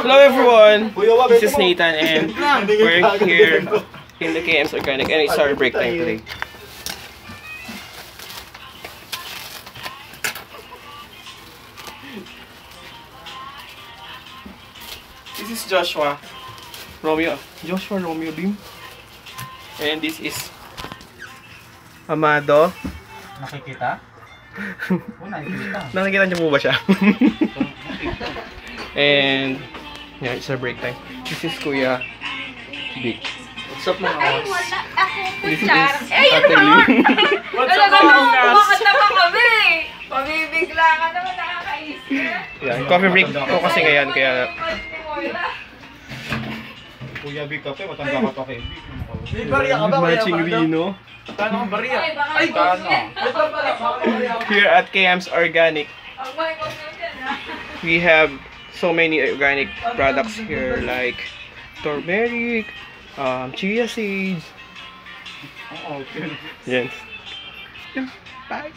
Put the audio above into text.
Hello everyone! Oh, this is Nathan and we're here in the KM's Organic and it's our break time today. This is Joshua. Romeo. Joshua Romeo Beam. And this is Amado. Nakikita? Oo, oh, nakikita. Nakikita niyo po ba siya? And yeah, it's our break time. This is Kuya Big. What's up mga Ay, boss? wala akong This is kutsara. Ay, Ate ano? Lynn. What's up, mga Kumakat naman kami. Pabibigla ka naman, nakakaisip. Yeah, coffee break ko kasi ngayon kaya Kuya Big Cafe, matanda ka pa kay Big. May barya ka ba? matching vino ang? Ay, yan. Ito pala, baka here at KM's Organic. Ang yan, ha? We have so many organic products here like turmeric, um, chia seeds. Oo, okay. Yan. Bye.